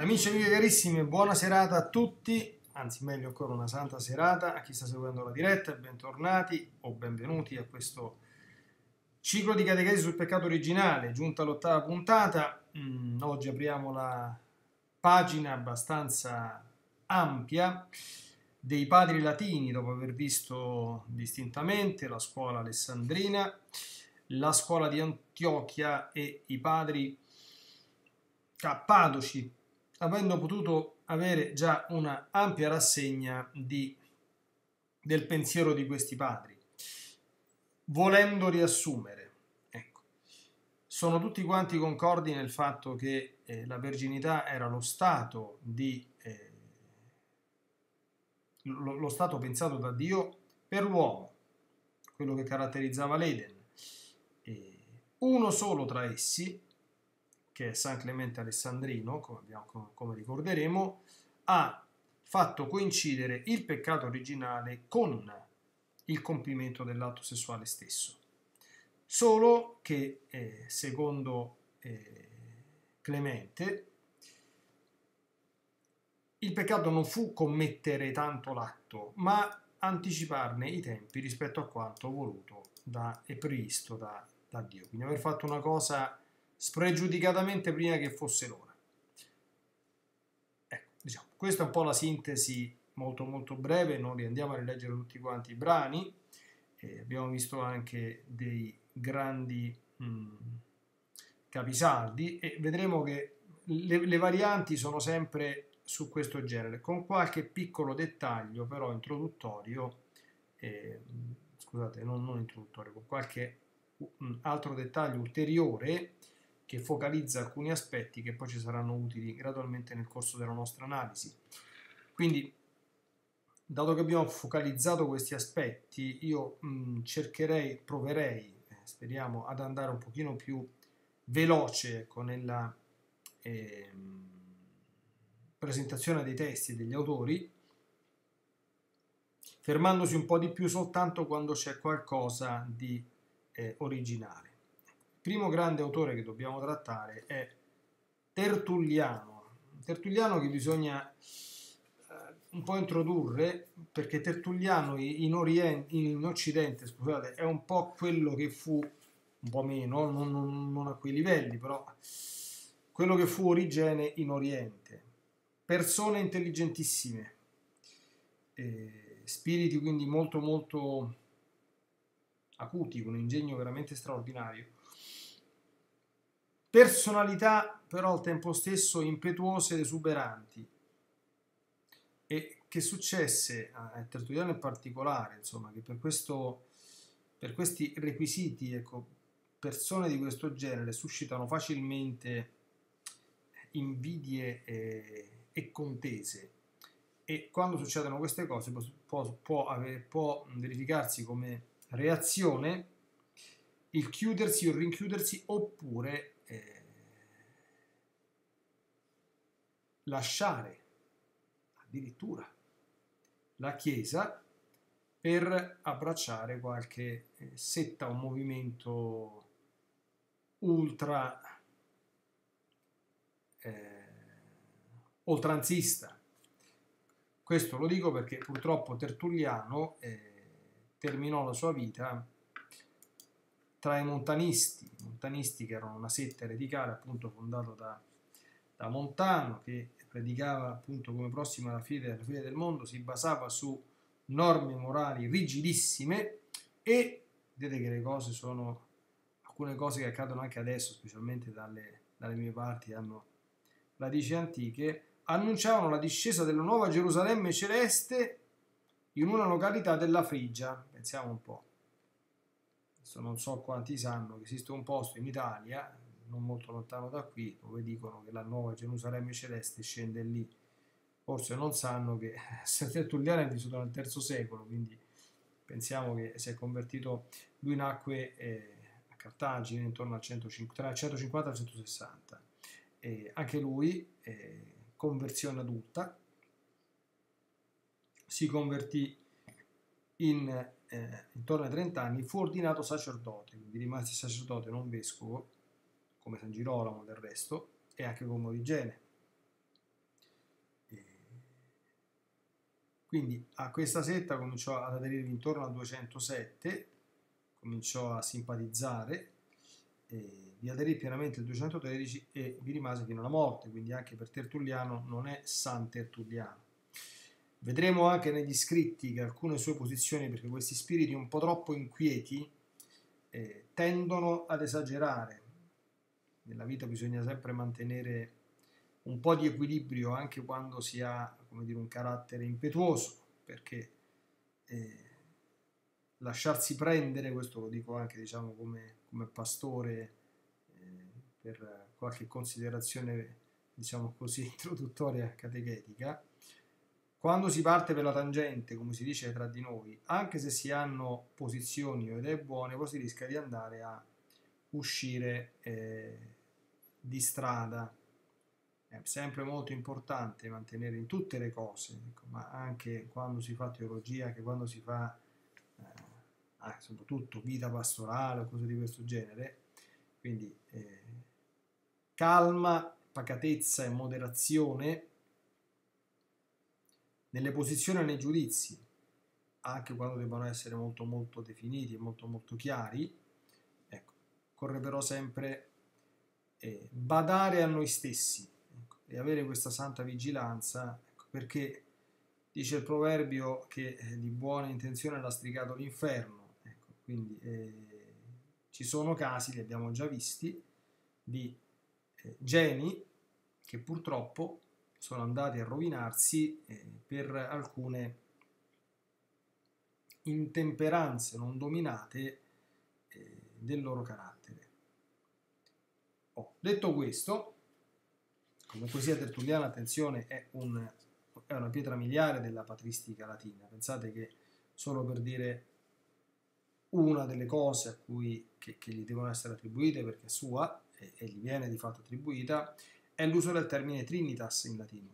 Amici e amiche carissime, buona serata a tutti, anzi meglio ancora una santa serata a chi sta seguendo la diretta, bentornati o benvenuti a questo ciclo di catechesi sul peccato originale, giunta all'ottava puntata. Mm, oggi apriamo la pagina abbastanza ampia dei padri latini dopo aver visto distintamente la scuola alessandrina, la scuola di Antiochia e i padri cappadoci avendo potuto avere già una ampia rassegna di, del pensiero di questi padri. Volendo riassumere, ecco, sono tutti quanti concordi nel fatto che eh, la verginità era lo stato di eh, lo, stato pensato da Dio per l'uomo, quello che caratterizzava l'Eden. Uno solo tra essi, che è San Clemente Alessandrino, come, abbiamo, come ricorderemo, ha fatto coincidere il peccato originale con il compimento dell'atto sessuale stesso. Solo che, eh, secondo eh, Clemente, il peccato non fu commettere tanto l'atto, ma anticiparne i tempi rispetto a quanto voluto da, e previsto da, da Dio. Quindi aver fatto una cosa spregiudicatamente prima che fosse l'ora. Ecco, diciamo, questa è un po' la sintesi molto molto breve, non li andiamo a rileggere tutti quanti i brani, eh, abbiamo visto anche dei grandi mh, mm, capisaldi e vedremo che le, le varianti sono sempre su questo genere, con qualche piccolo dettaglio però introduttorio, eh, scusate, non, non introduttorio, con qualche um, altro dettaglio ulteriore che focalizza alcuni aspetti che poi ci saranno utili gradualmente nel corso della nostra analisi. Quindi, dato che abbiamo focalizzato questi aspetti, io mh, cercherei, proverei, eh, speriamo, ad andare un pochino più veloce con nella eh, presentazione dei testi degli autori, fermandosi un po' di più soltanto quando c'è qualcosa di eh, originale primo grande autore che dobbiamo trattare è Tertulliano. Tertulliano che bisogna eh, un po' introdurre perché Tertulliano in, Orient, in Occidente scusate, è un po' quello che fu, un po' meno, non, non, non a quei livelli, però quello che fu Origene in Oriente. Persone intelligentissime, eh, spiriti quindi molto molto acuti, con un ingegno veramente straordinario personalità però al tempo stesso impetuose ed esuberanti. E che successe a Tertulliano in particolare, insomma, che per, questo, per questi requisiti, ecco, persone di questo genere suscitano facilmente invidie e, e contese. E quando succedono queste cose può, può, avere, può verificarsi come reazione il chiudersi o rinchiudersi oppure eh, lasciare addirittura la Chiesa per abbracciare qualche eh, setta o movimento ultra eh, oltranzista. Questo lo dico perché purtroppo Tertulliano eh, terminò la sua vita tra i montanisti, i montanisti che erano una setta ereticale appunto fondata da, da Montano che predicava appunto come prossima alla fine, alla fine del mondo, si basava su norme morali rigidissime e vedete che le cose sono alcune cose che accadono anche adesso, specialmente dalle, dalle mie parti, hanno radici antiche, annunciavano la discesa della nuova Gerusalemme celeste in una località della Frigia. Pensiamo un po' adesso non so quanti sanno che esiste un posto in Italia, non molto lontano da qui, dove dicono che la nuova Gerusalemme celeste scende lì. Forse non sanno che Tertulliano è vissuto nel III secolo, quindi pensiamo che si è convertito, lui nacque eh, a Cartagine intorno al 150, tra il 150 e il 160. E anche lui, eh, conversione adulta, si convertì in eh, intorno ai 30 anni, fu ordinato sacerdote, quindi rimase sacerdote, non vescovo, come San Girolamo del resto, e anche come Origene. E... Quindi a questa setta cominciò ad aderire intorno al 207, cominciò a simpatizzare, vi aderì pienamente il 213 e vi rimase fino alla morte, quindi anche per Tertulliano non è San Tertulliano Vedremo anche negli scritti che alcune sue posizioni, perché questi spiriti un po' troppo inquieti, eh, tendono ad esagerare. Nella vita bisogna sempre mantenere un po' di equilibrio anche quando si ha dire, un carattere impetuoso, perché eh, lasciarsi prendere, questo lo dico anche diciamo, come, come pastore eh, per qualche considerazione diciamo così introduttoria catechetica, quando si parte per la tangente, come si dice tra di noi, anche se si hanno posizioni o idee buone, poi si rischia di andare a uscire eh, di strada. È sempre molto importante mantenere in tutte le cose, ecco, ma anche quando si fa teologia, anche quando si fa eh, soprattutto vita pastorale o cose di questo genere, quindi eh, calma, pacatezza e moderazione nelle posizioni e nei giudizi, anche quando debbano essere molto molto definiti e molto molto chiari, ecco, occorre però sempre eh, badare a noi stessi, e avere questa santa vigilanza, ecco, perché dice il proverbio che eh, di buona intenzione l'ha strigato l'inferno, ecco, quindi eh, ci sono casi, li abbiamo già visti, di eh, geni che purtroppo sono andati a rovinarsi eh, per alcune intemperanze non dominate eh, del loro carattere. Oh, detto questo, come poesia tertulliana, attenzione, è, un, è una pietra miliare della patristica latina. Pensate che solo per dire una delle cose a cui, che, che gli devono essere attribuite perché è sua e, e, gli viene di fatto attribuita è l'uso del termine trinitas in latino.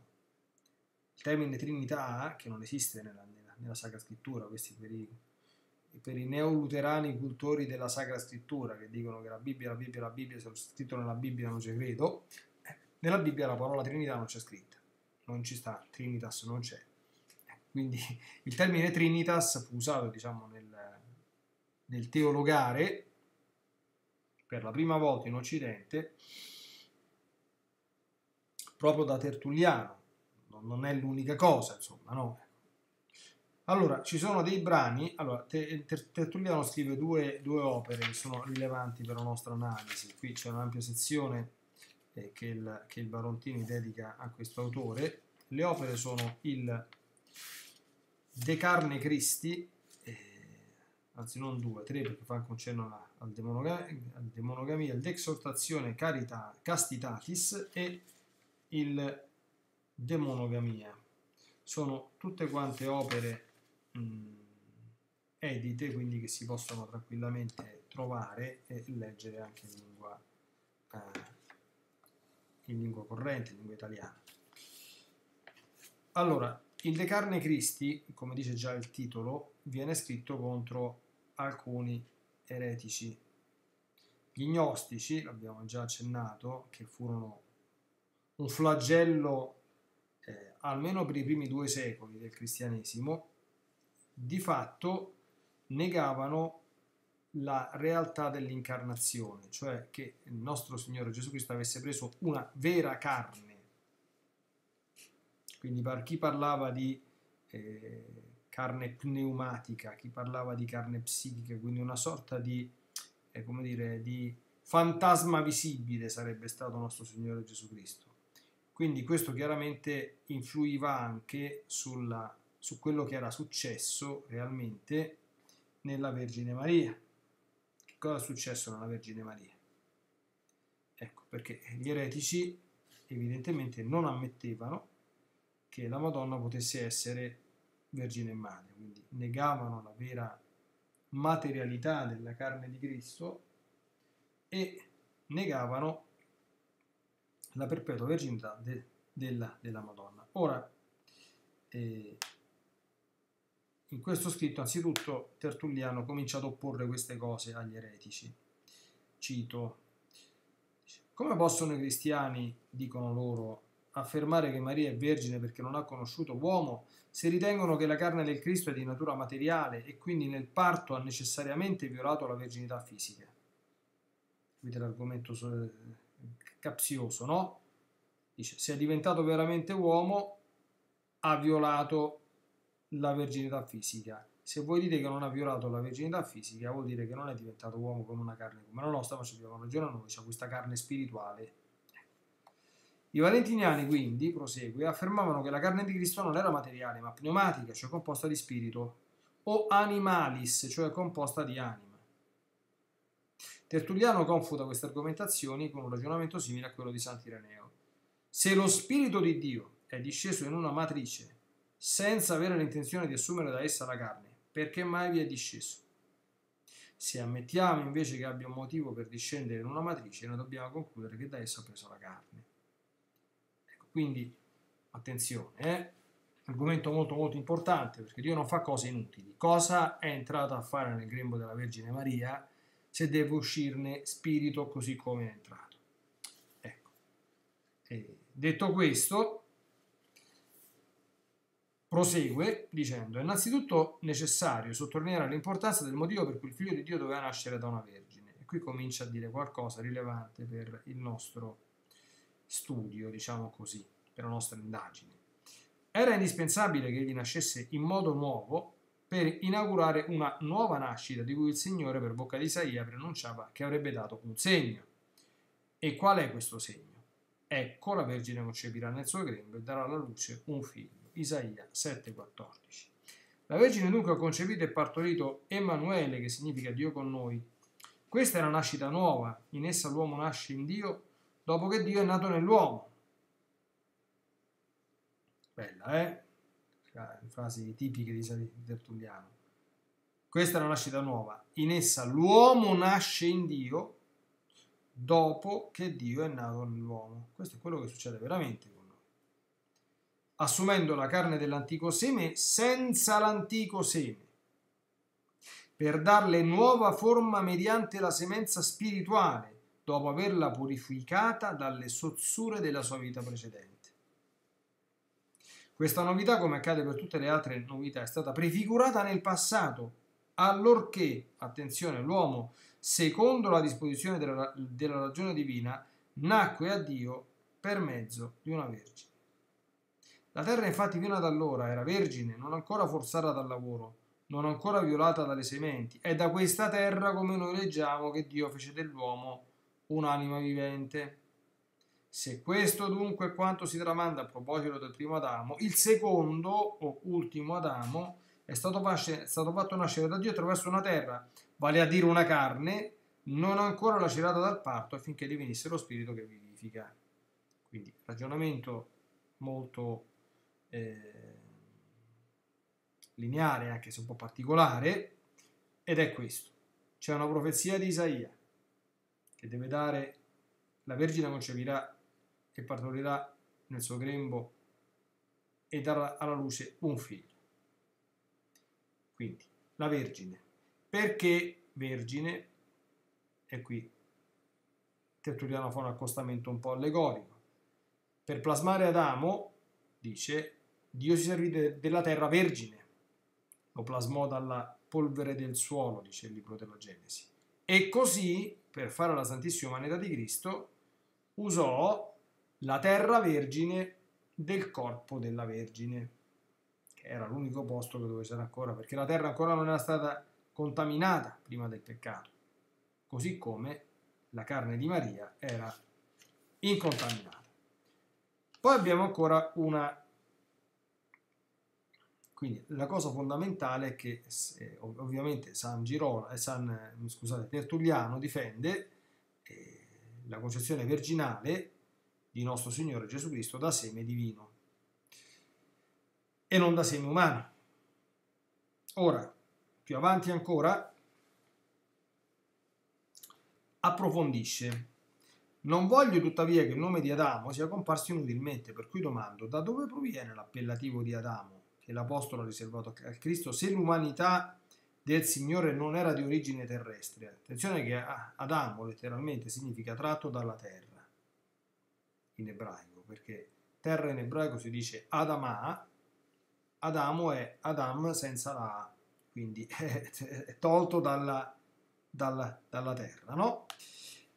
Il termine trinità, che non esiste nella, nella, nella Sacra Scrittura, questi per i, per i neoluterani cultori della Sacra Scrittura che dicono che la Bibbia, la Bibbia, la Bibbia, se lo scritto nella Bibbia non ci credo, nella Bibbia la parola Trinità non c'è scritta, non ci sta, Trinitas non c'è. Quindi il termine Trinitas fu usato diciamo, nel, nel teologare per la prima volta in Occidente proprio da Tertulliano, non è l'unica cosa, insomma, no? Allora, ci sono dei brani, allora, Tertulliano scrive due, due opere che sono rilevanti per la nostra analisi, qui c'è un'ampia sezione eh, che, il, che il Barontini dedica a questo autore. Le opere sono il De Carne Christi, eh, anzi non due, tre perché fa concerno al demonogamia, al demonogamia, l'exortazione carita, castitatis e il demonogamia. Sono tutte quante opere mh, edite, quindi che si possono tranquillamente trovare e leggere anche in lingua eh, in lingua corrente, in lingua italiana. Allora, il De Carne Christi, come dice già il titolo, viene scritto contro alcuni eretici. Gli gnostici, l'abbiamo già accennato, che furono un flagello eh, almeno per i primi due secoli del cristianesimo, di fatto negavano la realtà dell'incarnazione, cioè che il nostro Signore Gesù Cristo avesse preso una vera carne. Quindi per chi parlava di eh, carne pneumatica, chi parlava di carne psichica, quindi una sorta di, eh, come dire, di fantasma visibile sarebbe stato nostro Signore Gesù Cristo. Quindi questo chiaramente influiva anche sulla, su quello che era successo realmente nella Vergine Maria cosa è successo nella Vergine Maria? Ecco, perché gli eretici evidentemente non ammettevano che la Madonna potesse essere Vergine Madre, quindi negavano la vera materialità della carne di Cristo e negavano la perpetua verginità de, della, della, Madonna. Ora, eh, in questo scritto, anzitutto, Tertulliano comincia ad opporre queste cose agli eretici. Cito, come possono i cristiani, dicono loro, affermare che Maria è vergine perché non ha conosciuto uomo, se ritengono che la carne del Cristo è di natura materiale e quindi nel parto ha necessariamente violato la verginità fisica. Vedete l'argomento capzioso, no? Dice, se è diventato veramente uomo, ha violato la verginità fisica. Se voi dite che non ha violato la verginità fisica, vuol dire che non è diventato uomo con una carne come la nostra, ma ci abbiamo ragione noi, c'è questa carne spirituale. I valentiniani quindi, prosegue, affermavano che la carne di Cristo non era materiale, ma pneumatica, cioè composta di spirito, o animalis, cioè composta di anima. Tertulliano confuta queste argomentazioni con un ragionamento simile a quello di Sant'Ireneo. Se lo Spirito di Dio è disceso in una matrice senza avere l'intenzione di assumere da essa la carne, perché mai vi è disceso? Se ammettiamo invece che abbia un motivo per discendere in una matrice, noi dobbiamo concludere che da essa ha preso la carne. Ecco, quindi attenzione, eh? argomento molto molto importante perché Dio non fa cose inutili. Cosa è entrato a fare nel grembo della Vergine Maria? Se deve uscirne spirito così come è entrato. Ecco. E detto questo, prosegue dicendo, è innanzitutto necessario sottolineare l'importanza del motivo per cui il figlio di Dio doveva nascere da una vergine. E qui comincia a dire qualcosa rilevante per il nostro studio, diciamo così, per la nostra indagine. Era indispensabile che egli nascesse in modo nuovo per inaugurare una nuova nascita di cui il Signore per bocca di Isaia preannunciava che avrebbe dato un segno. E qual è questo segno? Ecco, la Vergine concepirà nel suo grembo e darà alla luce un figlio. Isaia 7,14. La Vergine dunque ha concepito e partorito Emanuele, che significa Dio con noi. Questa è la nascita nuova, in essa l'uomo nasce in Dio dopo che Dio è nato nell'uomo. Bella, eh? Frasi tipiche di Tertulliano. Questa è la nascita nuova. In essa l'uomo nasce in Dio dopo che Dio è nato nell'uomo. Questo è quello che succede veramente con noi. Assumendo la carne dell'antico seme senza l'antico seme, per darle nuova forma mediante la semenza spirituale, dopo averla purificata dalle sozzure della sua vita precedente. Questa novità, come accade per tutte le altre novità, è stata prefigurata nel passato, allorché, attenzione, l'uomo, secondo la disposizione della, della ragione divina, nacque a Dio per mezzo di una vergine. La terra infatti fino ad allora era vergine, non ancora forzata dal lavoro, non ancora violata dalle sementi. È da questa terra, come noi leggiamo, che Dio fece dell'uomo un'anima vivente. Se questo dunque è quanto si tramanda a proposito del primo Adamo, il secondo o ultimo Adamo è stato, è stato fatto nascere da Dio attraverso una terra, vale a dire una carne, non ancora lacerata dal parto affinché divenisse lo spirito che vivifica. Quindi ragionamento molto eh, lineare, anche se un po' particolare, ed è questo. C'è una profezia di Isaia che deve dare, la Vergine concepirà che partorirà nel suo grembo e darà alla luce un figlio. Quindi la Vergine. Perché Vergine? E qui Tertulliano fa un accostamento un po' allegorico. Per plasmare Adamo, dice, Dio si servì de- della terra vergine, lo plasmò dalla polvere del suolo, dice il libro della Genesi. E così, per fare la Santissima Umanità di Cristo, usò la terra vergine del corpo della Vergine, che era l'unico posto doveva essere ancora, perché la terra ancora non era stata contaminata prima del peccato, così come la carne di Maria era incontaminata. Poi abbiamo ancora una... Quindi la cosa fondamentale è che eh, ovviamente San Girolamo, eh, San, scusate, Tertulliano difende eh, la concezione virginale di nostro Signore Gesù Cristo da seme divino e non da seme umano. Ora, più avanti ancora, approfondisce. Non voglio tuttavia che il nome di Adamo sia comparso inutilmente, per cui domando da dove proviene l'appellativo di Adamo che l'Apostolo ha riservato a Cristo se l'umanità del Signore non era di origine terrestre. Attenzione che Adamo letteralmente significa tratto dalla terra in ebraico, perché terra in ebraico si dice Adama, Adamo è Adam senza la A, quindi è tolto dalla, dalla, dalla terra, no?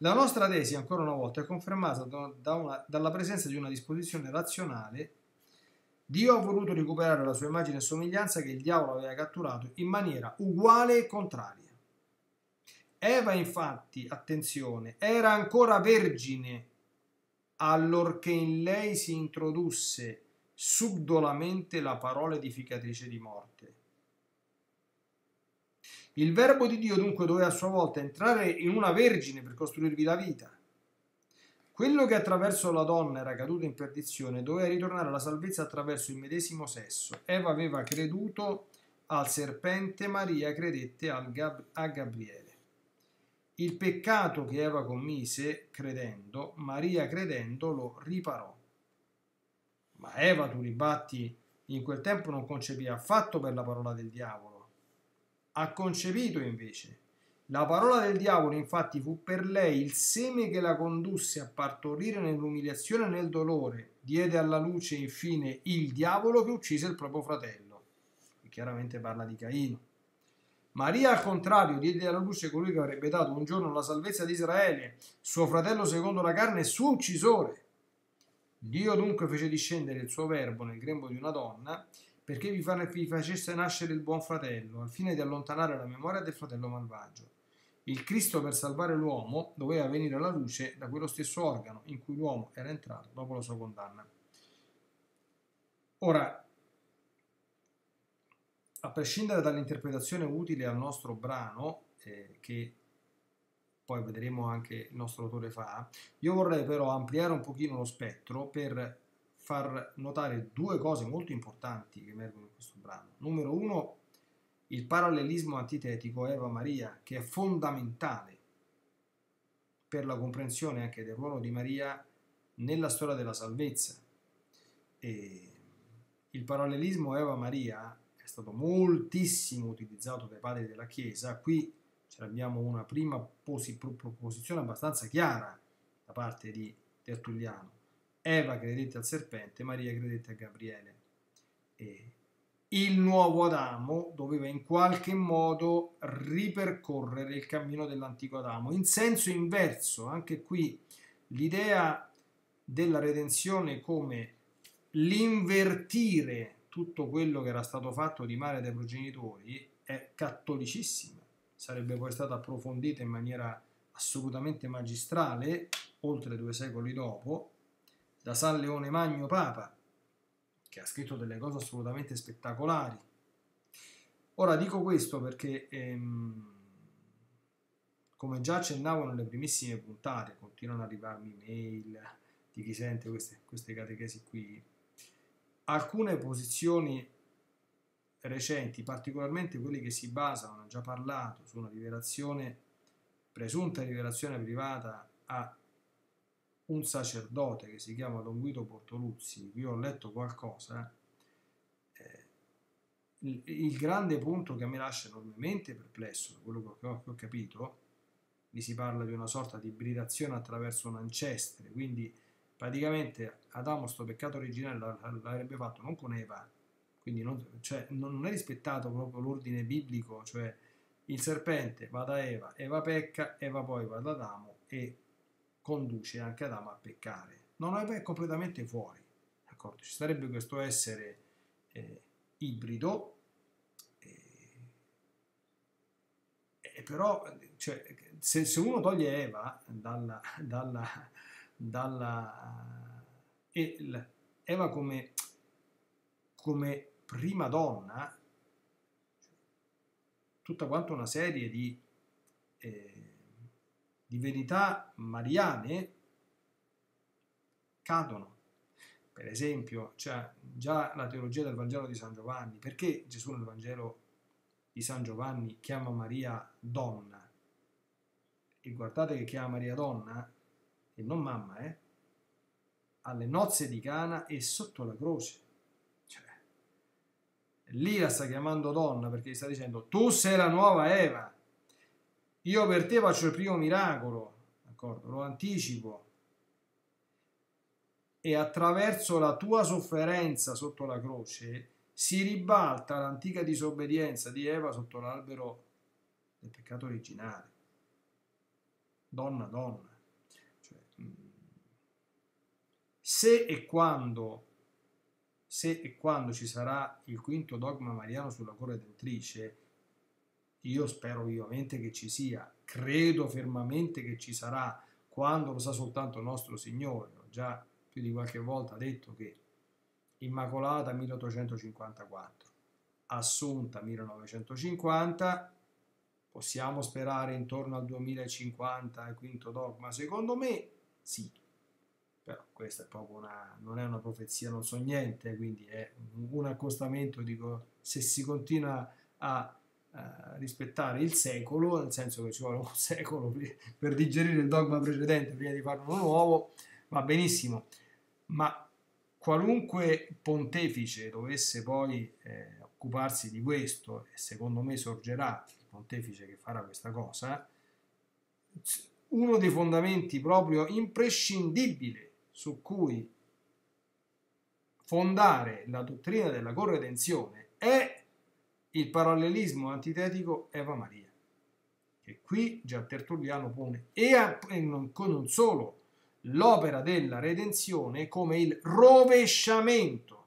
La nostra tesi, ancora una volta, è confermata da una, dalla presenza di una disposizione razionale. Dio ha voluto recuperare la sua immagine e somiglianza che il diavolo aveva catturato in maniera uguale e contraria. Eva, infatti, attenzione, era ancora vergine allorché in lei si introdusse subdolamente la parola edificatrice di morte. Il verbo di Dio dunque doveva a sua volta entrare in una vergine per costruirvi la vita. Quello che attraverso la donna era caduto in perdizione doveva ritornare alla salvezza attraverso il medesimo sesso. Eva aveva creduto al serpente, Maria credette Gab- a Gabriele. Il peccato che Eva commise credendo, Maria credendo lo riparò. Ma Eva, tu ribatti, in quel tempo non concepì affatto per la parola del diavolo ha concepito invece. La parola del diavolo infatti fu per lei il seme che la condusse a partorire nell'umiliazione e nel dolore, diede alla luce infine il diavolo che uccise il proprio fratello. E chiaramente parla di Caino. Maria al contrario diede alla luce colui che avrebbe dato un giorno la salvezza di Israele, suo fratello secondo la carne e suo uccisore. Dio dunque fece discendere il suo verbo nel grembo di una donna perché vi facesse nascere il buon fratello, al fine di allontanare la memoria del fratello malvagio. Il Cristo per salvare l'uomo doveva venire alla luce da quello stesso organo in cui l'uomo era entrato dopo la sua condanna. Ora, a prescindere dall'interpretazione utile al nostro brano, eh, che poi vedremo anche il nostro autore fa, io vorrei però ampliare un pochino lo spettro per far notare due cose molto importanti che emergono in questo brano. Numero uno, il parallelismo antitetico Eva-Maria, che è fondamentale per la comprensione anche del ruolo di Maria nella storia della salvezza. E il parallelismo Eva-Maria è stato moltissimo utilizzato dai padri della Chiesa. Qui abbiamo una prima posi- proposizione abbastanza chiara da parte di Tertulliano Eva credette al serpente, Maria credette a Gabriele. E il nuovo Adamo doveva in qualche modo ripercorrere il cammino dell'antico Adamo, in senso inverso. Anche qui l'idea della redenzione come l'invertire tutto quello che era stato fatto di male dai progenitori è cattolicissima. Sarebbe poi stata approfondita in maniera assolutamente magistrale, oltre due secoli dopo, da San Leone Magno Papa, che ha scritto delle cose assolutamente spettacolari. Ora dico questo perché, ehm, come già accennavo nelle primissime puntate, continuano ad arrivarmi mail di chi sente queste, queste catechesi qui, alcune posizioni recenti, particolarmente quelle che si basano, ho già parlato, su una rivelazione, presunta rivelazione privata a un sacerdote che si chiama Don Guido Portoluzzi, qui ho letto qualcosa, eh, il, grande punto che mi lascia enormemente perplesso, quello che ho, che ho capito, vi si parla di una sorta di ibridazione attraverso un ancestre, quindi praticamente Adamo sto peccato originale l'avrebbe fatto non con Eva, quindi non, cioè, non è rispettato proprio l'ordine biblico, cioè il serpente va da Eva, Eva pecca, Eva poi va da Adamo e conduce anche Adamo a peccare. Non è completamente fuori, d'accordo? Ci sarebbe questo essere eh, ibrido, eh, eh, però cioè, se, se, uno toglie Eva dalla, dalla, dalla eh, Eva come, come prima donna, tutta quanta una serie di eh, di verità mariane cadono. Per esempio, c'è già la teologia del Vangelo di San Giovanni. Perché Gesù nel Vangelo di San Giovanni chiama Maria donna? E guardate che chiama Maria donna, e non mamma, eh? alle nozze di Cana e sotto la croce. Cioè, lì la sta chiamando donna perché gli sta dicendo tu sei la nuova Eva io per te faccio il primo miracolo? Lo anticipo. e attraverso la tua sofferenza sotto la croce si ribalta l'antica disobbedienza di Eva sotto l'albero del peccato originale. Donna, donna. Cioè, mm, se e quando se e quando ci sarà il quinto dogma mariano sulla corredentrice, io spero vivamente che ci sia, credo fermamente che ci sarà, quando lo sa soltanto nostro Signore, ho già più di qualche volta detto che Immacolata 1854, Assunta 1950, possiamo sperare intorno al 2050 il quinto dogma? Secondo me sì, però questa è proprio una, non è una profezia, non so niente, quindi è un accostamento, dico, se si continua a rispettare il secolo, nel senso che ci vuole un secolo per digerire il dogma precedente prima di fare uno nuovo, va benissimo, ma qualunque pontefice dovesse poi eh, occuparsi di questo, e secondo me sorgerà il pontefice che farà questa cosa, uno dei fondamenti proprio imprescindibili su cui fondare la dottrina della corredenzione è il parallelismo antitetico Eva Maria, che qui già Tertulliano pone, e, non solo l'opera della redenzione come il rovesciamento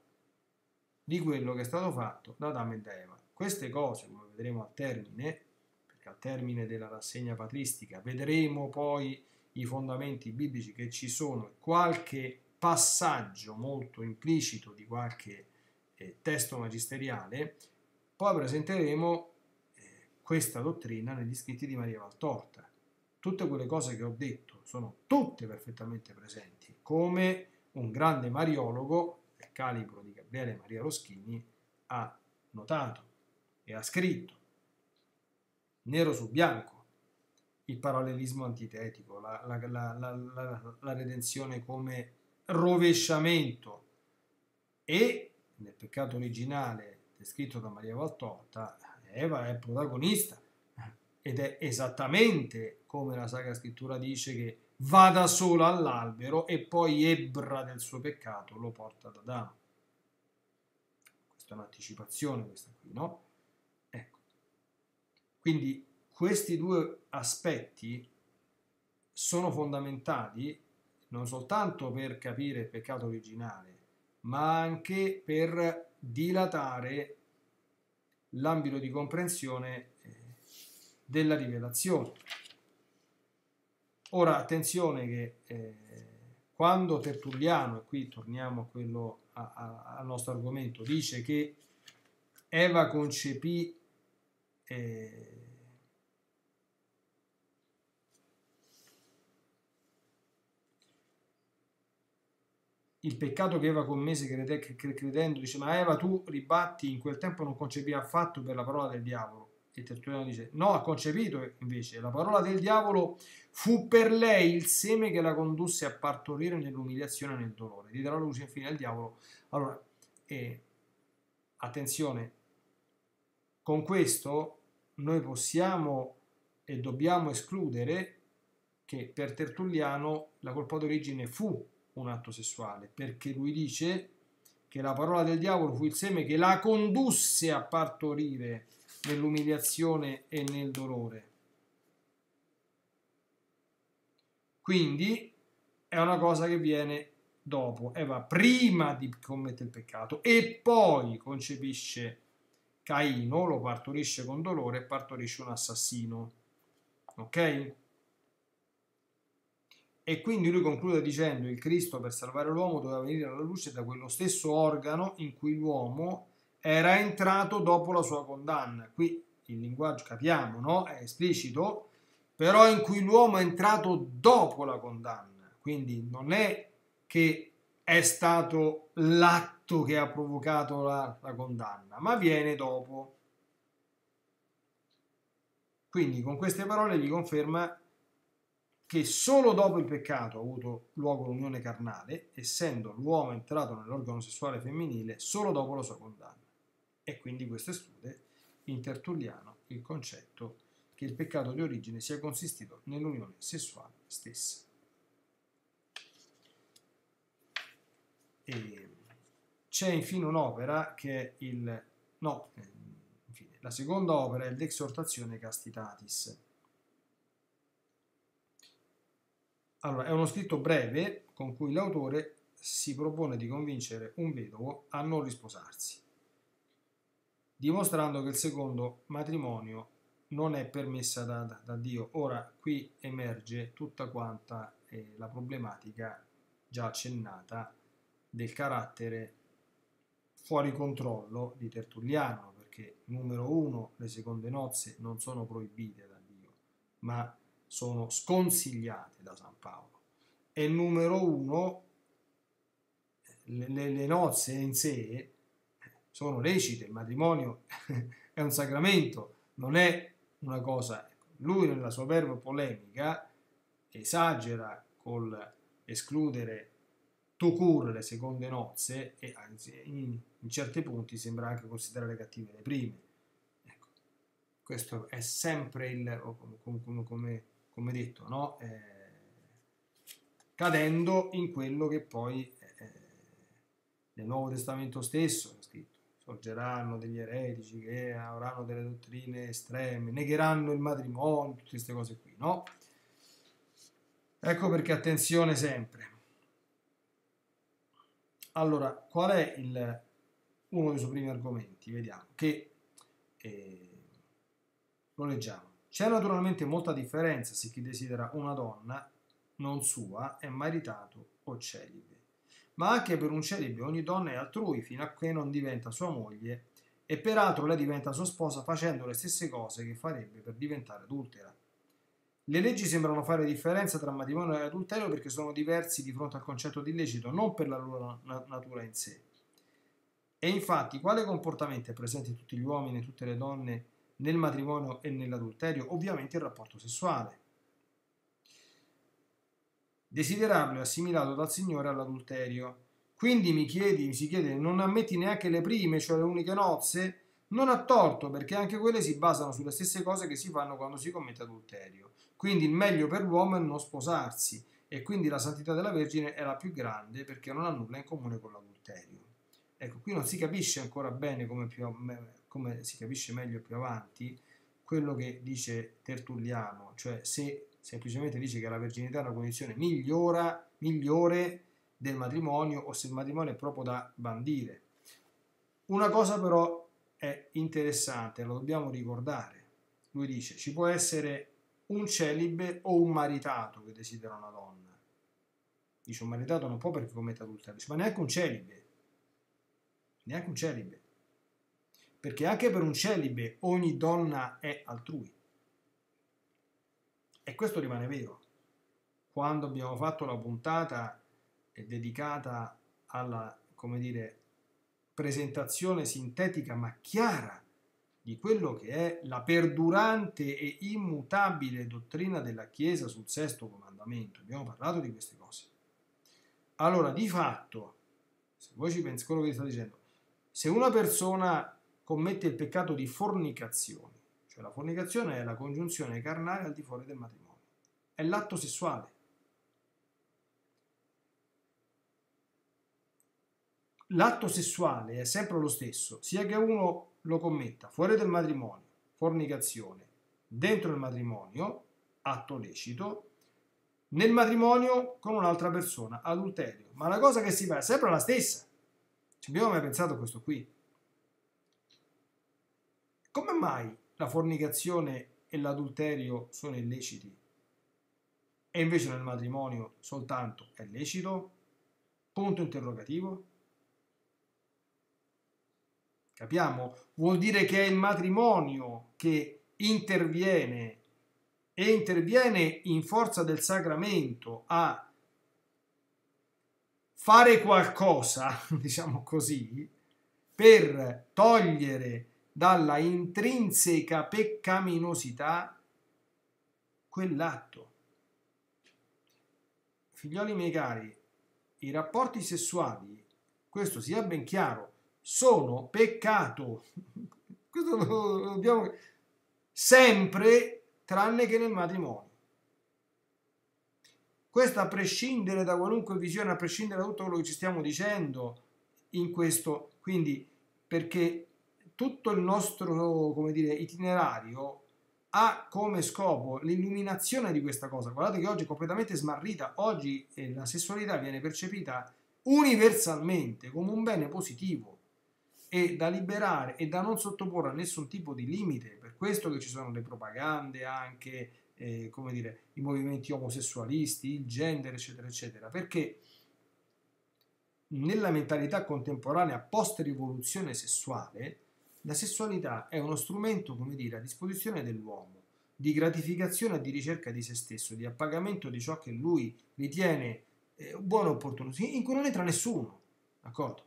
di quello che è stato fatto da Adamo e da Eva. Queste cose, come vedremo al termine, perché al termine della rassegna patristica vedremo poi i fondamenti biblici che ci sono, qualche passaggio molto implicito di qualche eh, testo magisteriale, poi presenteremo eh, questa dottrina negli scritti di Maria Valtorta. Tutte quelle cose che ho detto sono tutte perfettamente presenti, come un grande mariologo del calibro di Gabriele Maria Roschini ha notato e ha scritto, nero su bianco, il parallelismo antitetico, la, la, la, la redenzione come rovesciamento e nel peccato originale descritto da Maria Valtorta, Eva è protagonista ed è esattamente come la Sacra Scrittura dice che va da sola all'albero e poi ebbra del suo peccato lo porta ad Adamo. Questa è un'anticipazione, questa qui, no? Ecco. Quindi questi due aspetti sono fondamentali non soltanto per capire il peccato originale, ma anche per dilatare l'ambito di comprensione eh, della rivelazione. Ora attenzione che eh, quando Tertulliano, e qui torniamo a quello, a, a, al nostro argomento, dice che Eva concepì eh, il peccato che Eva commese credendo, dice ma Eva tu ribatti, in quel tempo non concepì affatto per la parola del diavolo. E Tertulliano dice no, ha concepito invece, la parola del diavolo fu per lei il seme che la condusse a partorire nell'umiliazione e nel dolore. Gli darà luce infine al diavolo. Allora, eh, attenzione, con questo noi possiamo e dobbiamo escludere che per Tertulliano la colpa d'origine fu un atto sessuale, perché lui dice che la parola del diavolo fu il seme che la condusse a partorire nell'umiliazione e nel dolore. Quindi è una cosa che viene dopo. Eva prima di commettere il peccato e poi concepisce Caino, lo partorisce con dolore e partorisce un assassino. Ok? E quindi lui conclude dicendo il Cristo per salvare l'uomo doveva venire alla luce da quello stesso organo in cui l'uomo era entrato dopo la sua condanna. Qui il linguaggio capiamo, no? È esplicito, però in cui l'uomo è entrato dopo la condanna. Quindi non è che è stato l'atto che ha provocato la, la condanna, ma viene dopo. Quindi con queste parole gli conferma che solo dopo il peccato ha avuto luogo l'unione carnale, essendo l'uomo entrato nell'organo sessuale femminile solo dopo la sua condanna. E quindi questo esclude in Tertulliano il concetto che il peccato di origine sia consistito nell'unione sessuale stessa. C'è infine un'opera che è il... no, eh, infine, la seconda opera è l'Exhortazione Castitatis. Allora, è uno scritto breve con cui l'autore si propone di convincere un vedovo a non risposarsi, dimostrando che il secondo matrimonio non è permessa da, da, Dio. Ora qui emerge tutta quanta eh, la problematica già accennata del carattere fuori controllo di Tertulliano, perché numero uno, le seconde nozze non sono proibite da Dio, ma sono sconsigliate da San Paolo. E numero uno, le, le nozze in sé sono lecite, il matrimonio è un sacramento, non è una cosa. Lui nella sua verba polemica esagera col escludere to cure le seconde nozze e anzi in, in, certi punti sembra anche considerare cattive le prime. Ecco, questo è sempre il, come, come, come, detto, no? Eh, cadendo in quello che poi eh, nel Nuovo Testamento stesso è scritto. Sorgeranno degli eretici che avranno delle dottrine estreme, negheranno il matrimonio, tutte queste cose qui, no? Ecco perché attenzione sempre. Allora, qual è il, uno dei suoi primi argomenti? Vediamo che eh, lo leggiamo. C'è naturalmente molta differenza se chi desidera una donna non sua, è maritato o celibe. Ma anche per un celibe ogni donna è altrui fino a che non diventa sua moglie e peraltro lei diventa sua sposa facendo le stesse cose che farebbe per diventare adultera. Le leggi sembrano fare differenza tra matrimonio e adulterio perché sono diversi di fronte al concetto di illecito, non per la loro natura in sé. E infatti, quale comportamento è presente in tutti gli uomini e tutte le donne nel matrimonio e nell'adulterio? Ovviamente il rapporto sessuale desiderabile assimilato dal Signore all'adulterio. Quindi mi chiedi, mi si chiede, non ammetti neanche le prime, cioè le uniche nozze? Non ha torto, perché anche quelle si basano sulle stesse cose che si fanno quando si commette adulterio. Quindi il meglio per l'uomo è non sposarsi, e quindi la santità della Vergine è la più grande perché non ha nulla in comune con l'adulterio. Ecco, qui non si capisce ancora bene come, più, come si capisce meglio più avanti quello che dice Tertulliano, cioè se semplicemente dice che la verginità è una condizione migliora, migliore del matrimonio o se il matrimonio è proprio da bandire. Una cosa però è interessante, lo dobbiamo ricordare. Lui dice, ci può essere un celibe o un maritato che desidera una donna. Dice un maritato non può perché commette adulterio, ma neanche un celibe. Neanche un celibe. Perché anche per un celibe ogni donna è altrui. E questo rimane vero. Quando abbiamo fatto la puntata dedicata alla, come dire, presentazione sintetica ma chiara di quello che è la perdurante e immutabile dottrina della Chiesa sul sesto comandamento. Abbiamo parlato di queste cose. Allora, di fatto, se voi ci pensate quello che vi sto dicendo, se una persona commette il peccato di fornicazione, cioè la fornicazione è la congiunzione carnale al di fuori del matrimonio. È l'atto sessuale. L'atto sessuale è sempre lo stesso, sia che uno lo commetta fuori del matrimonio, fornicazione, dentro il matrimonio, atto lecito, nel matrimonio con un'altra persona, adulterio. Ma la cosa che si fa è sempre la stessa. Ci abbiamo mai pensato questo qui? Come mai la fornicazione e l'adulterio sono illeciti e invece nel matrimonio soltanto è lecito? Punto interrogativo. Capiamo? Vuol dire che è il matrimonio che interviene e interviene in forza del sacramento a fare qualcosa, diciamo così, per togliere dalla intrinseca peccaminosità quell'atto. Figlioli miei cari, i rapporti sessuali, questo sia ben chiaro, sono peccato. Questo lo dobbiamo sempre tranne che nel matrimonio. Questo a prescindere da qualunque visione, a prescindere da tutto quello che ci stiamo dicendo in questo, quindi perché tutto il nostro dire, itinerario ha come scopo l'illuminazione di questa cosa. Guardate che oggi è completamente smarrita, oggi eh, la sessualità viene percepita universalmente come un bene positivo e da liberare e da non sottoporre a nessun tipo di limite. Per questo che ci sono le propagande anche, eh, come dire, i movimenti omosessualisti, il gender, eccetera, eccetera. Perché nella mentalità contemporanea post-rivoluzione sessuale, la sessualità è uno strumento, come dire, a disposizione dell'uomo di gratificazione e di ricerca di se stesso, di appagamento di ciò che lui ritiene eh, buono e opportuno, in cui non entra nessuno, d'accordo?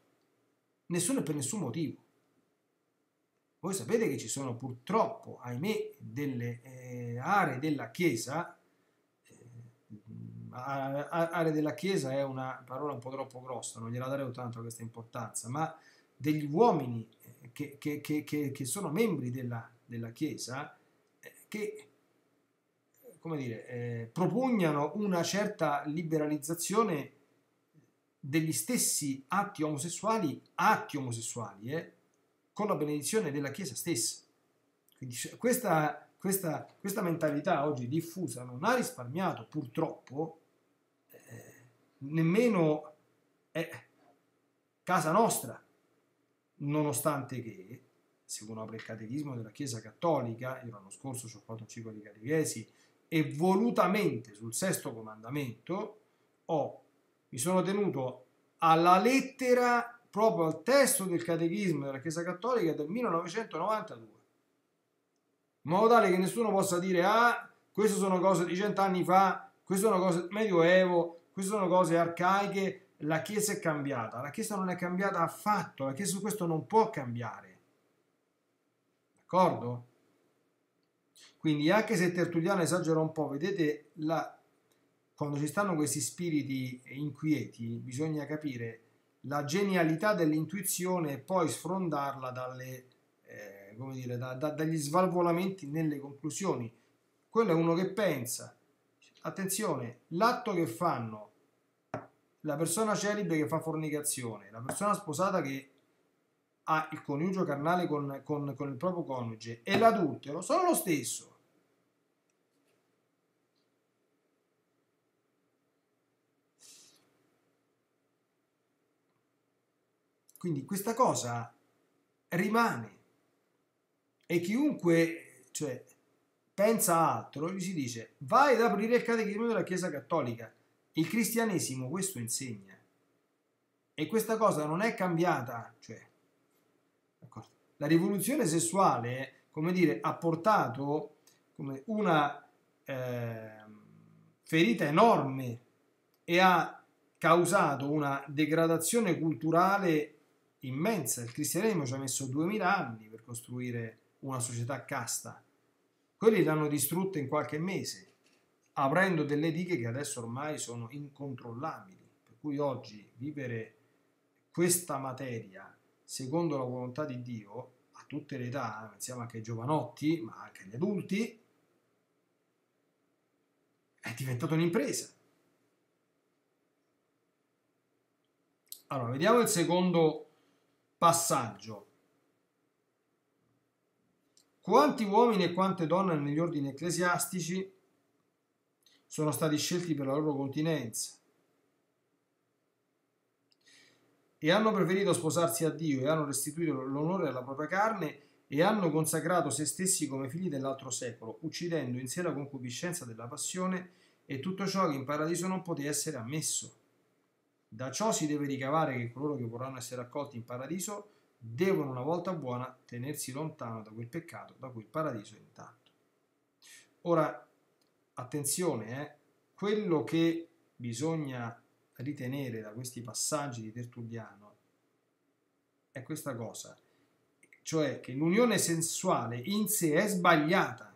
Nessuno e per nessun motivo. Voi sapete che ci sono purtroppo, ahimè, delle eh, aree della Chiesa, eh, aree della Chiesa è una parola un po' troppo grossa, non gliela darei tanto questa importanza, ma degli uomini che, che, che, che sono membri della, della Chiesa eh, che come dire, eh, propugnano una certa liberalizzazione degli stessi atti omosessuali, atti omosessuali, eh, con la benedizione della Chiesa stessa. Quindi questa, questa, questa mentalità oggi diffusa non ha risparmiato purtroppo eh, nemmeno eh, casa nostra, nonostante che, se uno apre il catechismo della Chiesa Cattolica, io l'anno scorso ho fatto un ciclo di catechesi, e volutamente sul sesto comandamento ho, mi sono tenuto alla lettera proprio al testo del catechismo della Chiesa Cattolica del 1992, in modo tale che nessuno possa dire ah, queste sono cose di cent'anni fa, queste sono cose del medioevo, queste sono cose arcaiche, la Chiesa è cambiata, la Chiesa non è cambiata affatto, la Chiesa su questo non può cambiare. D'accordo? Quindi anche se Tertulliano esagera un po', vedete, la, quando ci stanno questi spiriti inquieti, bisogna capire la genialità dell'intuizione e poi sfrondarla dalle, eh, dire, da, da, dagli svalvolamenti nelle conclusioni. Quello è uno che pensa, attenzione, l'atto che fanno la persona celibe che fa fornicazione, la persona sposata che ha il coniugio carnale con, con, con il proprio coniuge e l'adultero sono lo stesso. Quindi questa cosa rimane e chiunque cioè, pensa altro gli si dice vai ad aprire il catechismo della Chiesa Cattolica il cristianesimo questo insegna e questa cosa non è cambiata, cioè la rivoluzione sessuale, come dire, ha portato come una eh, ferita enorme e ha causato una degradazione culturale immensa. Il cristianesimo ci ha messo duemila anni per costruire una società casta. Quelli l'hanno distrutta in qualche mese aprendo delle dighe che adesso ormai sono incontrollabili. Per cui oggi vivere questa materia secondo la volontà di Dio a tutte le età, pensiamo anche ai giovanotti, ma anche agli adulti, è diventata un'impresa. Allora, vediamo il secondo passaggio. Quanti uomini e quante donne negli ordini ecclesiastici sono stati scelti per la loro continenza e hanno preferito sposarsi a Dio e hanno restituito l'onore alla propria carne e hanno consacrato se stessi come figli dell'altro secolo, uccidendo in sé la concupiscenza della passione e tutto ciò che in paradiso non poté essere ammesso. Da ciò si deve ricavare che coloro che vorranno essere accolti in paradiso devono una volta buona tenersi lontano da quel peccato, da quel paradiso intanto. Ora, attenzione, eh, quello che bisogna ritenere da questi passaggi di Tertulliano è questa cosa, cioè che l'unione sensuale in sé è sbagliata.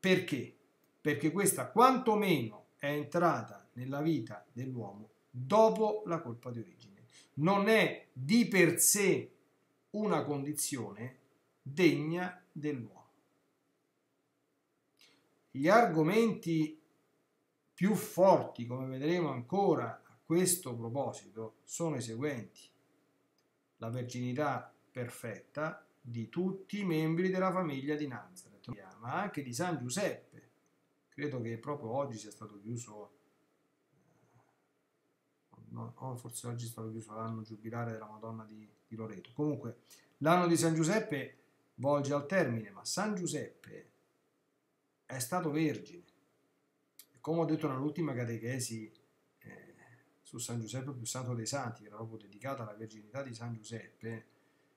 Perché? Perché questa quantomeno è entrata nella vita dell'uomo dopo la colpa di origine. Non è di per sé una condizione degna dell'uomo gli argomenti più forti, come vedremo ancora a questo proposito, sono i seguenti. La verginità perfetta di tutti i membri della famiglia di Nazareth, ma anche di San Giuseppe. Credo che proprio oggi sia stato chiuso, eh, no, forse oggi è stato chiuso l'anno giubilare della Madonna di, di Loreto. Comunque, l'anno di San Giuseppe volge al termine, ma San Giuseppe è stato vergine. come ho detto nell'ultima catechesi eh, su San Giuseppe più santo dei santi, che era proprio dedicata alla verginità di San Giuseppe,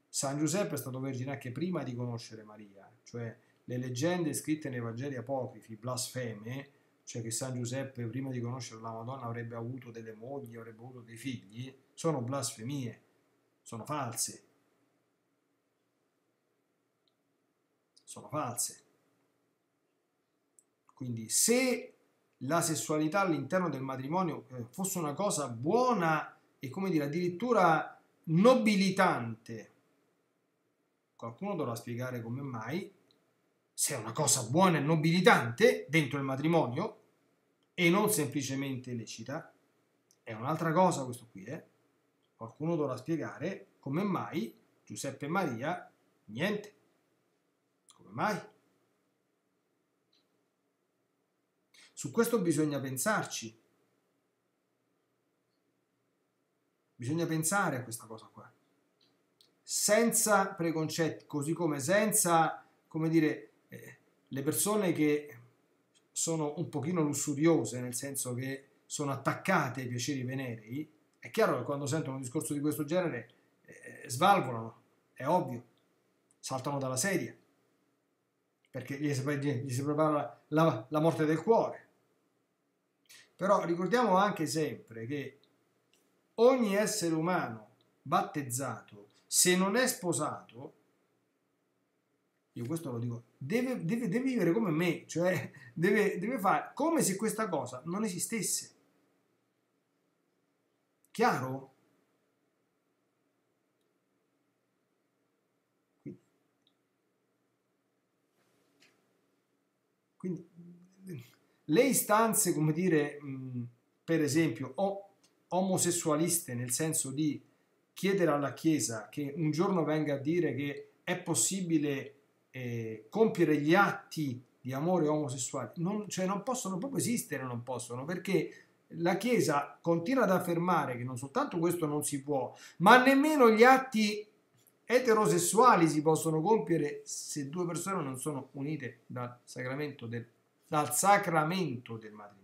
San Giuseppe è stato vergine anche prima di conoscere Maria, cioè le leggende scritte nei Vangeli apocrifi, blasfeme, cioè che San Giuseppe prima di conoscere la Madonna avrebbe avuto delle mogli, avrebbe avuto dei figli, sono blasfemie, sono false. Sono false. Quindi se la sessualità all'interno del matrimonio eh, fosse una cosa buona e come dire addirittura nobilitante, qualcuno dovrà spiegare come mai, se è una cosa buona e nobilitante dentro il matrimonio e non semplicemente lecita, è un'altra cosa questo qui, eh? Qualcuno dovrà spiegare come mai Giuseppe e Maria niente. Come mai? Su questo bisogna pensarci. Bisogna pensare a questa cosa qua. Senza preconcetti, così come senza, come dire, eh, le persone che sono un pochino lussuriose, nel senso che sono attaccate ai piaceri venerei, è chiaro che quando sentono un discorso di questo genere eh, svalvolano, è ovvio, saltano dalla sedia, perché gli si, gli si prepara la, la morte del cuore. Però ricordiamo anche sempre che ogni essere umano battezzato, se non è sposato, io questo lo dico, deve, deve, deve vivere come me, cioè deve, deve fare come se questa cosa non esistesse. Chiaro? Quindi, le istanze, come dire, per esempio, o omosessualiste, nel senso di chiedere alla Chiesa che un giorno venga a dire che è possibile eh, compiere gli atti di amore omosessuale, non, cioè non possono proprio esistere, non possono, perché la Chiesa continua ad affermare che non soltanto questo non si può, ma nemmeno gli atti eterosessuali si possono compiere se due persone non sono unite dal sacramento del dal sacramento del matrimonio.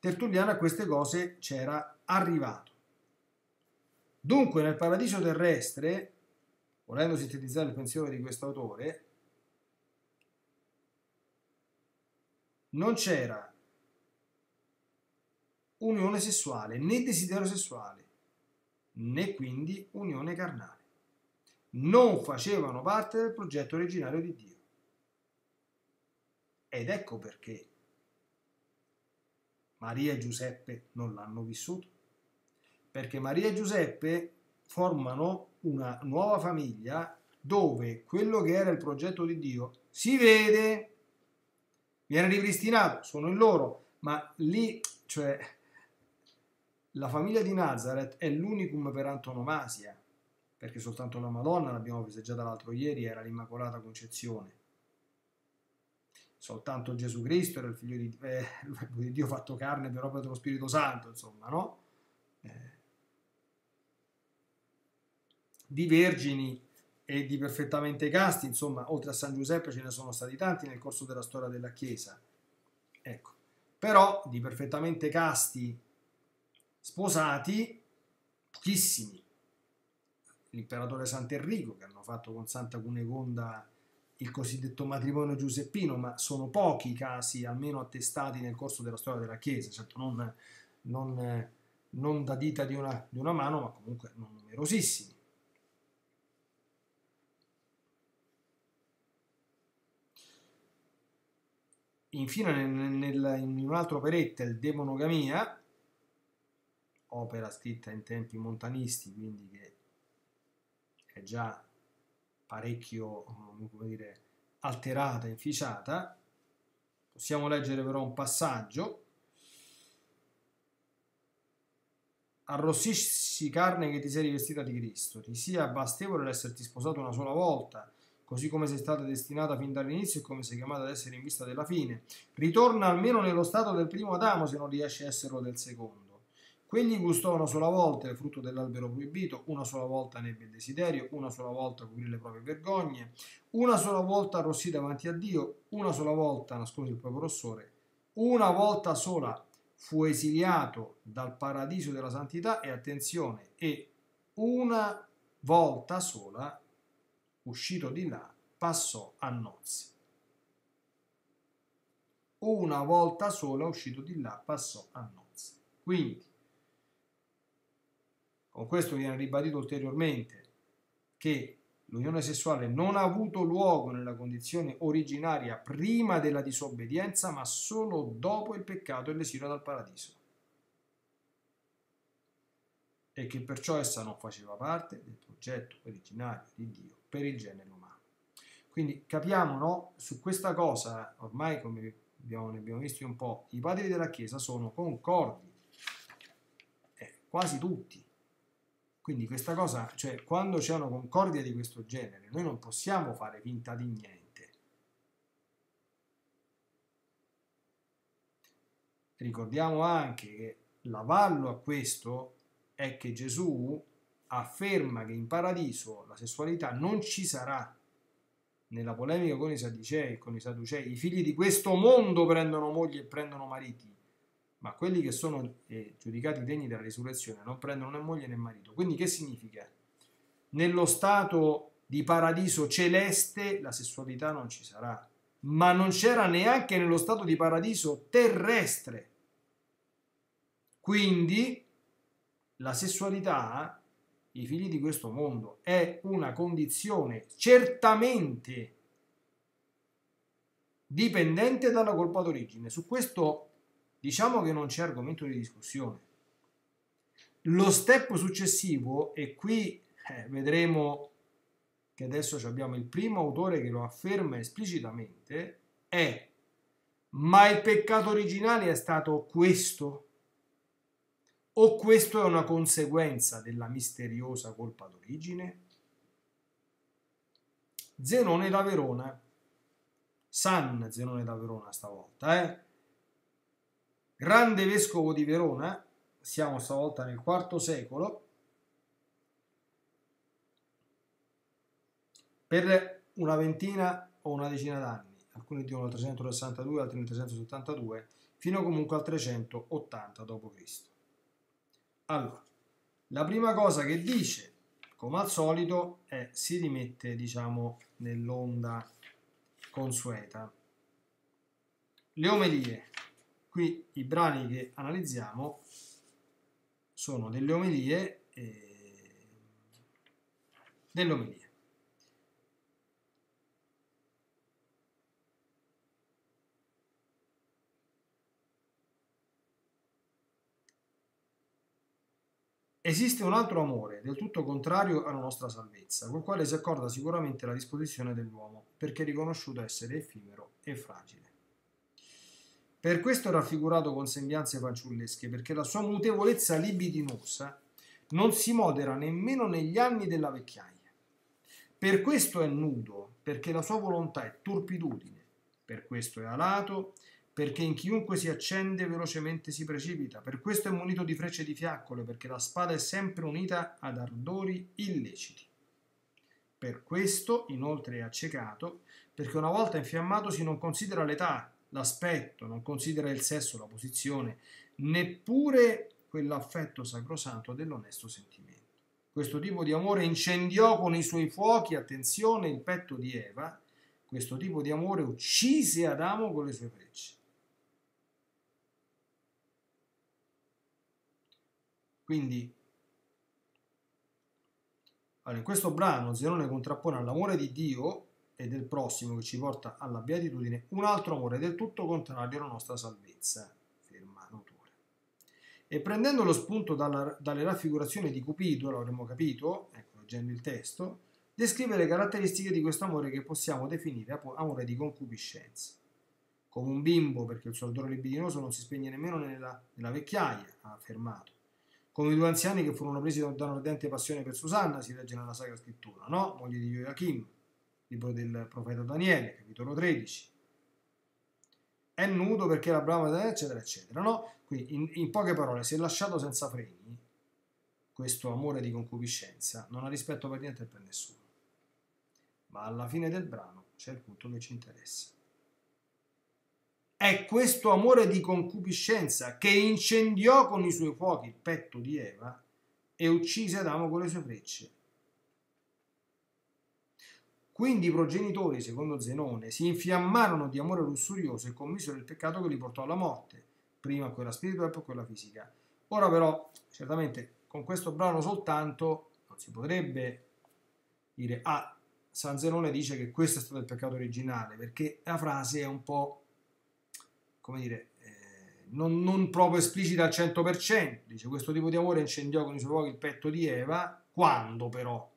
Tertulliano a queste cose c'era arrivato. Dunque nel paradiso terrestre, volendo sintetizzare il pensiero di questo autore, non c'era unione sessuale né desiderio sessuale, né quindi unione carnale. Non facevano parte del progetto originario di Dio. Ed ecco perché Maria e Giuseppe non l'hanno vissuto. Perché Maria e Giuseppe formano una nuova famiglia dove quello che era il progetto di Dio si vede, viene ripristinato, sono in loro, ma lì, cioè, la famiglia di Nazareth è l'unicum per antonomasia, perché soltanto la Madonna, l'abbiamo festeggiata l'altro ieri, era l'Immacolata Concezione. Soltanto Gesù Cristo era il figlio di, eh, di Dio fatto carne per opera dello Spirito Santo, insomma, no? Eh, di vergini e di perfettamente casti, insomma, oltre a San Giuseppe ce ne sono stati tanti nel corso della storia della Chiesa. Ecco, però di perfettamente casti sposati pochissimi. L'imperatore Sant'Enrico che hanno fatto con Santa Cunegonda il cosiddetto matrimonio giuseppino, ma sono pochi i casi almeno attestati nel corso della storia della Chiesa, certo non, non, non da dita di una, di una mano, ma comunque non numerosissimi. Infine, nel, nel, in un altro perette, il Demonogamia, opera scritta in tempi montanisti, quindi che è già parecchio, come dire, alterata, inficiata. Possiamo leggere però un passaggio. Arrossisci carne che ti sei rivestita di Cristo, ti sia bastevole l'esserti sposato una sola volta, così come sei stata destinata fin dall'inizio e come sei chiamata ad essere in vista della fine. Ritorna almeno nello stato del primo Adamo se non riesci a esserlo del secondo. Quegli gustò una sola volta il frutto dell'albero proibito, una sola volta nebbe il desiderio, una sola volta coprì le proprie vergogne, una sola volta arrossì davanti a Dio, una sola volta nascose il proprio rossore, una volta sola fu esiliato dal paradiso della santità e attenzione, e una volta sola, uscito di là, passò a nozze. Una volta sola, uscito di là, passò a nozze. Quindi, con questo viene ribadito ulteriormente che l'unione sessuale non ha avuto luogo nella condizione originaria prima della disobbedienza, ma solo dopo il peccato e l'esilio dal paradiso. E che perciò essa non faceva parte del progetto originario di Dio per il genere umano. Quindi capiamo, no? Su questa cosa, ormai come abbiamo, ne abbiamo visto un po', i padri della Chiesa sono concordi, eh, quasi tutti, quindi questa cosa, cioè quando c'è una concordia di questo genere, noi non possiamo fare finta di niente. Ricordiamo anche che l'avallo a questo è che Gesù afferma che in paradiso la sessualità non ci sarà. Nella polemica con i Sadducei con i Sadducei, i figli di questo mondo prendono mogli e prendono mariti ma quelli che sono eh, giudicati degni della risurrezione non prendono né moglie né marito. Quindi che significa? Nello stato di paradiso celeste la sessualità non ci sarà, ma non c'era neanche nello stato di paradiso terrestre. Quindi la sessualità, i figli di questo mondo, è una condizione certamente dipendente dalla colpa d'origine. Su questo diciamo che non c'è argomento di discussione. Lo step successivo, e qui eh, vedremo che adesso abbiamo il primo autore che lo afferma esplicitamente, è ma il peccato originale è stato questo? O questo è una conseguenza della misteriosa colpa d'origine? Zenone da Verona, San Zenone da Verona stavolta, eh? Grande vescovo di Verona, siamo stavolta nel IV secolo, per una ventina o una decina d'anni, alcuni dicono il 362, altri nel 372, fino comunque al 380 d.C. Allora, la prima cosa che dice, come al solito, è si rimette, diciamo, nell'onda consueta. Le omelie Qui i brani che analizziamo sono delle omelie e delle omelie. Esiste un altro amore, del tutto contrario alla nostra salvezza, col quale si accorda sicuramente la disposizione dell'uomo, perché è riconosciuto essere effimero e fragile. Per questo è raffigurato con sembianze fanciullesche, perché la sua mutevolezza libidinosa non si modera nemmeno negli anni della vecchiaia. Per questo è nudo, perché la sua volontà è turpidudine. Per questo è alato, perché in chiunque si accende velocemente si precipita. Per questo è munito di frecce di fiaccole, perché la spada è sempre unita ad ardori illeciti. Per questo, inoltre, è accecato, perché una volta infiammatosi non considera l'età, l'aspetto, non considera il sesso, la posizione, neppure quell'affetto sacrosanto dell'onesto sentimento. Questo tipo di amore incendiò con i suoi fuochi, attenzione, il petto di Eva, questo tipo di amore uccise Adamo con le sue frecce. Quindi, allora, in questo brano Zenone contrappone all'amore di Dio e del prossimo che ci porta alla beatitudine, un altro amore del tutto contrario alla nostra salvezza, ferma l'autore. E prendendo lo spunto dalla, dalle raffigurazioni di Cupido, l'avremmo capito, ecco, leggendo il testo, descrive le caratteristiche di questo amore che possiamo definire amore di concupiscenza. Come un bimbo, perché il suo ardore libidinoso non si spegne nemmeno nella, nella vecchiaia, ha affermato. Come i due anziani che furono presi da un'ardente passione per Susanna, si legge nella Sacra Scrittura, no? Moglie di Joachim, libro del profeta Daniele, capitolo 13. È nudo perché la brava, eccetera, eccetera, no? Quindi, in, in poche parole, si è lasciato senza freni questo amore di concupiscenza, non ha rispetto per niente e per nessuno. Ma alla fine del brano c'è il punto che ci interessa. È questo amore di concupiscenza che incendiò con i suoi fuochi il petto di Eva e uccise Adamo con le sue frecce. Quindi i progenitori, secondo Zenone, si infiammarono di amore lussurioso e commisero il peccato che li portò alla morte, prima quella spirituale e poi quella fisica. Ora però, certamente, con questo brano soltanto non si potrebbe dire, ah, San Zenone dice che questo è stato il peccato originale, perché la frase è un po' come dire, eh, non, non, proprio esplicita al 100%, dice questo tipo di amore incendiò con i suoi fuochi il petto di Eva, quando però?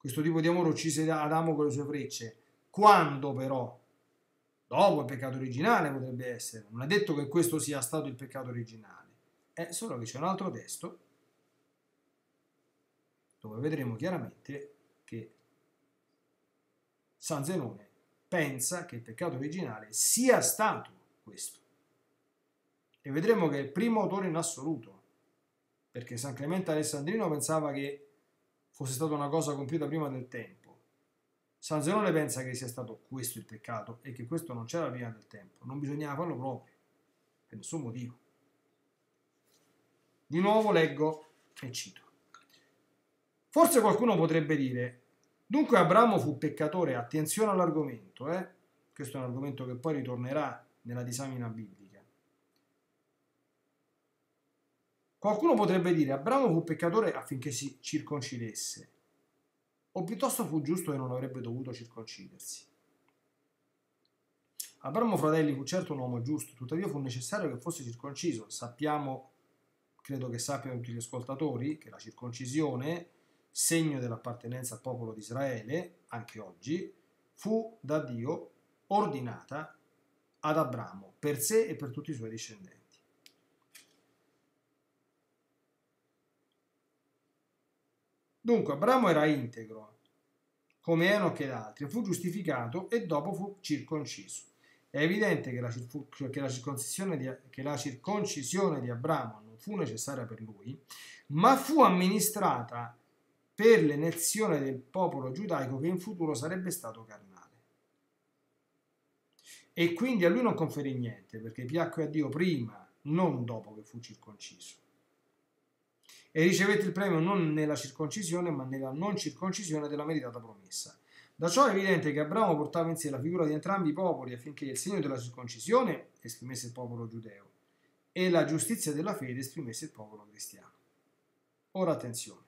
Questo tipo di amore uccise Adamo con le sue frecce, quando però? Dopo il peccato originale potrebbe essere, non è detto che questo sia stato il peccato originale, è solo che c'è un altro testo dove vedremo chiaramente che San Zenone pensa che il peccato originale sia stato questo. E vedremo che è il primo autore in assoluto, perché San Clemente Alessandrino pensava che fosse stata una cosa compiuta prima del tempo. San Zenone pensa che sia stato questo il peccato e che questo non c'era prima del tempo, non bisognava farlo proprio, per nessun motivo. Di nuovo leggo e cito. Forse qualcuno potrebbe dire, dunque Abramo fu peccatore, attenzione all'argomento, eh? questo è un argomento che poi ritornerà nella disamina biblica. Qualcuno potrebbe dire Abramo fu peccatore affinché si circoncidesse, o piuttosto fu giusto e non avrebbe dovuto circoncidersi. Abramo, fratelli, fu certo un uomo giusto, tuttavia fu necessario che fosse circonciso. Sappiamo, credo che sappiano tutti gli ascoltatori, che la circoncisione, segno dell'appartenenza al popolo di Israele, anche oggi, fu da Dio ordinata ad Abramo per sé e per tutti i suoi discendenti. Dunque Abramo era integro, come Enoch ed altri, fu giustificato e dopo fu circonciso. È evidente che la, che, la di, che la, circoncisione di Abramo non fu necessaria per lui, ma fu amministrata per l'elezione del popolo giudaico che in futuro sarebbe stato carnale e quindi a lui non conferì niente perché piacque a Dio prima, non dopo che fu circonciso. E ricevette il premio non nella circoncisione ma nella non circoncisione della meritata promessa. Da ciò è evidente che Abramo portava in sé la figura di entrambi i popoli affinché il segno della circoncisione esprimesse il popolo giudeo e la giustizia della fede esprimesse il popolo cristiano. Ora attenzione,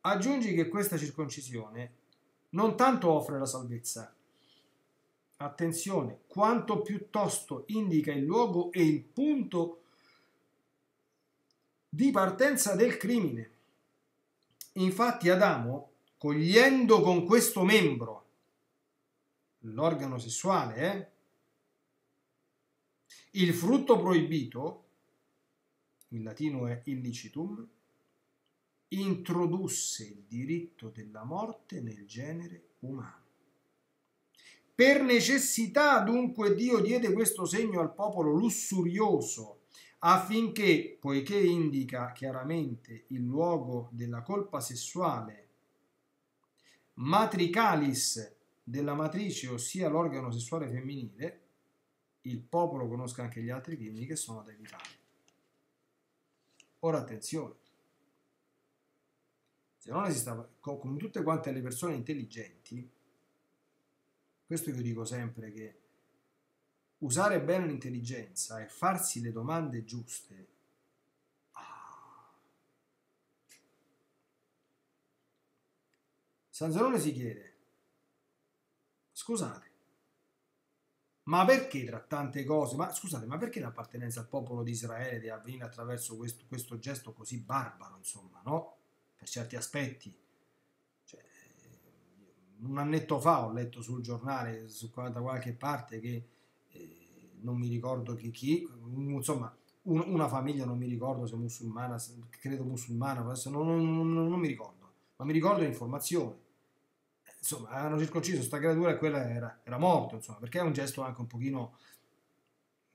aggiungi che questa circoncisione non tanto offre la salvezza, attenzione, quanto piuttosto indica il luogo e il punto di partenza del crimine. Infatti Adamo, cogliendo con questo membro l'organo sessuale, eh, il frutto proibito, in latino è illicitum, introdusse il diritto della morte nel genere umano. Per necessità dunque Dio diede questo segno al popolo lussurioso affinché, poiché indica chiaramente il luogo della colpa sessuale, matricalis della matrice, ossia l'organo sessuale femminile, il popolo conosca anche gli altri crimini che sono da evitare. Ora attenzione, se non esistava, come tutte quante le persone intelligenti, questo io dico sempre che usare bene l'intelligenza e farsi le domande giuste. Ah. Si chiede scusate ma perché tra tante cose ma scusate ma perché l'appartenenza al popolo di Israele deve avvenire attraverso questo, questo gesto così barbaro insomma no? Per certi aspetti. Cioè, un annetto fa ho letto sul giornale, su, da qualche parte, che non mi ricordo che chi, insomma, un, una famiglia, non mi ricordo se musulmana, credo musulmana, non, non, non, non mi ricordo, ma mi ricordo l'informazione. Insomma, hanno circonciso questa creatura e quella era, era morta, insomma, perché è un gesto anche un pochino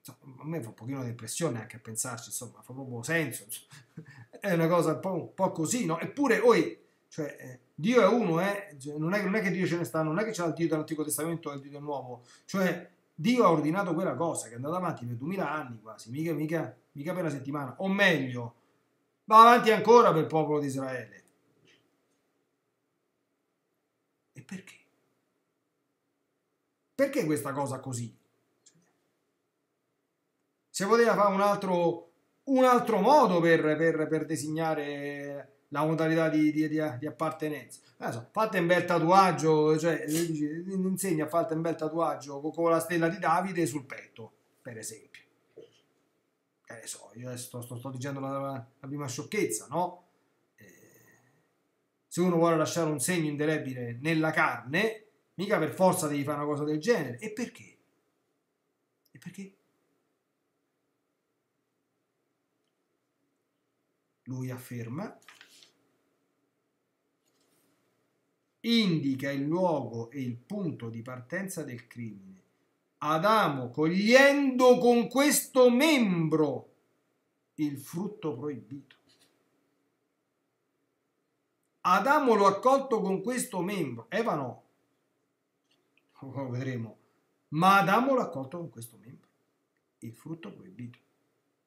insomma, a me fa un pochino di depressione anche a pensarci, insomma, fa proprio senso, insomma. è una cosa un po', un po', così, no? Eppure, oi, cioè, eh, Dio è uno, eh? Cioè, non, è, non, è, che Dio ce ne sta, non è che c'è il Dio dell'Antico Testamento e il Dio del Nuovo, cioè Dio ha ordinato quella cosa che è andata avanti per duemila anni quasi, mica, mica, mica per una settimana, o meglio, va avanti ancora per il popolo di Israele. E perché? Perché questa cosa così? Se poteva fare un altro, un altro modo per, per, per designare la modalità di, di, di, di appartenenza. So, fate un bel tatuaggio, cioè insegna a un bel tatuaggio con la stella di Davide sul petto, per esempio. Che ne so, io adesso sto, sto, sto dicendo la, la, prima sciocchezza, no? Eh, se uno vuole lasciare un segno indelebile nella carne, mica per forza devi fare una cosa del genere. E perché? E perché? Lui afferma indica il luogo e il punto di partenza del crimine. Adamo, cogliendo con questo membro il frutto proibito. Adamo lo ha colto con questo membro, Eva no, lo vedremo, ma Adamo l'ha colto con questo membro, il frutto proibito,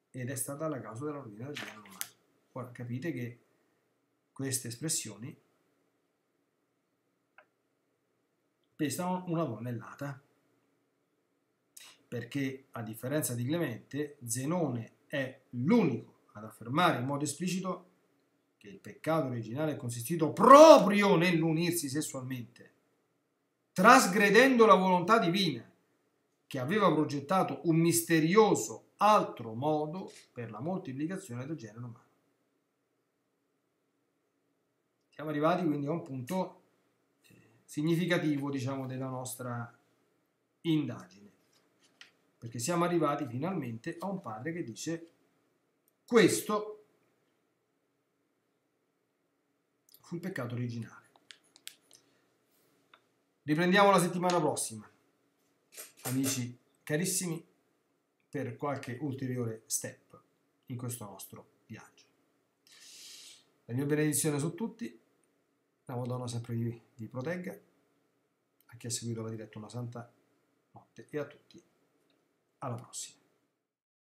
ed è stata la causa della rovina del genere umano. Ora capite che queste espressioni pesano una tonnellata. Perché, a differenza di Clemente, Zenone è l'unico ad affermare in modo esplicito che il peccato originale è consistito proprio nell'unirsi sessualmente, trasgredendo la volontà divina, che aveva progettato un misterioso altro modo per la moltiplicazione del genere umano. Siamo arrivati quindi a un punto significativo diciamo, della nostra indagine. Perché siamo arrivati finalmente a un padre che dice questo fu il peccato originale. Riprendiamo la settimana prossima, amici carissimi, per qualche ulteriore step in questo nostro viaggio. La mia benedizione su tutti la Madonna sempre vi, vi protegga, a chi ha seguito la diretta una santa notte e a tutti alla prossima.